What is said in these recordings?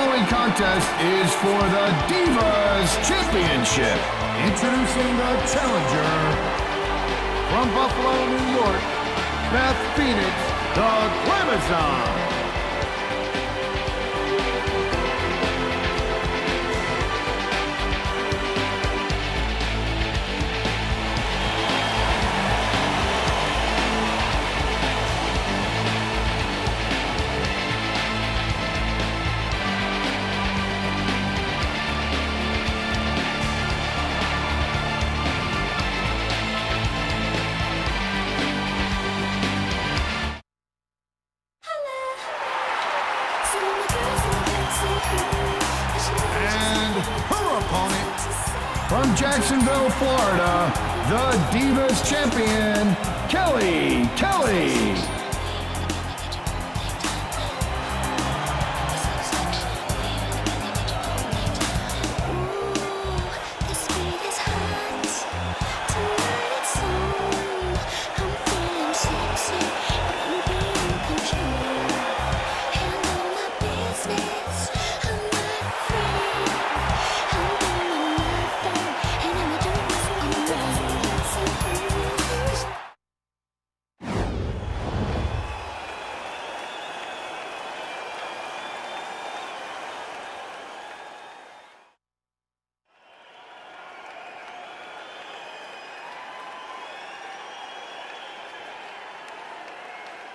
following contest is for the Divas Championship. Introducing the challenger from Buffalo, New York, Beth Phoenix, the Glamazon. From Jacksonville, Florida, the Divas Champion,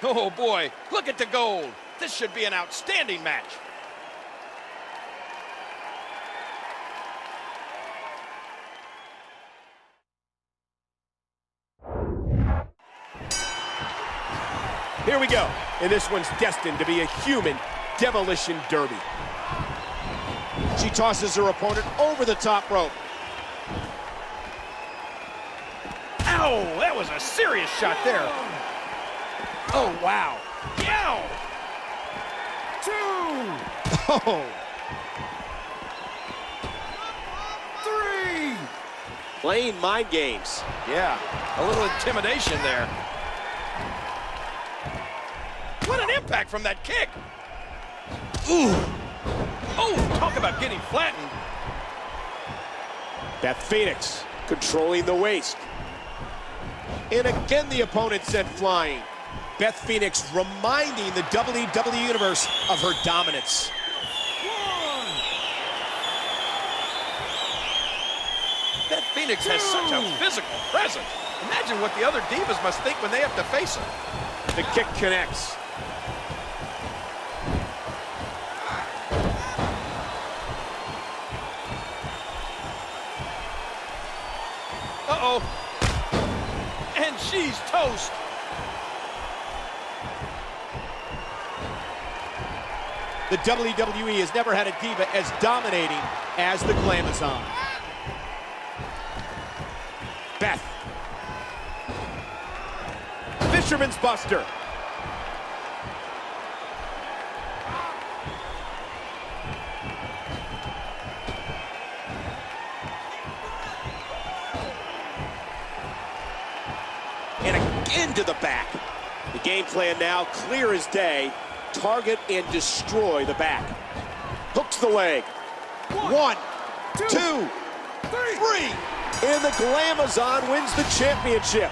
Oh boy, look at the gold. This should be an outstanding match. Here we go. And this one's destined to be a human demolition derby. She tosses her opponent over the top rope. Ow, that was a serious shot there. Oh, wow. Yow! Two, Oh, three. playing mind games. Yeah, a little intimidation there. What an impact from that kick. Ooh. Oh, talk about getting flattened. Beth Phoenix controlling the waist. And again, the opponent sent flying. Beth Phoenix reminding the WWE Universe of her dominance. Beth Phoenix has such a physical presence. Imagine what the other divas must think when they have to face her. The kick connects. Uh-oh. And she's toast. The WWE has never had a diva as dominating as the Glamazon. Beth. Fisherman's Buster. And again to the back. The game plan now clear as day. Target and destroy the back. Hooks the leg. One, two, three. And the Glamazon wins the championship.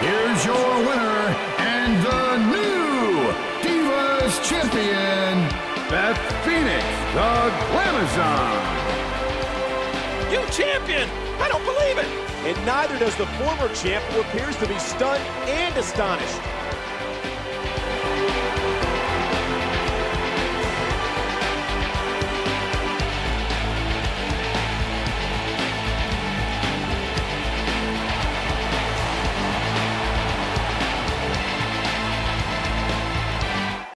Here's your winner and the new Divas Champion, Beth Phoenix, the Glamazon. You champion! I don't believe it! And neither does the former champ who appears to be stunned and astonished.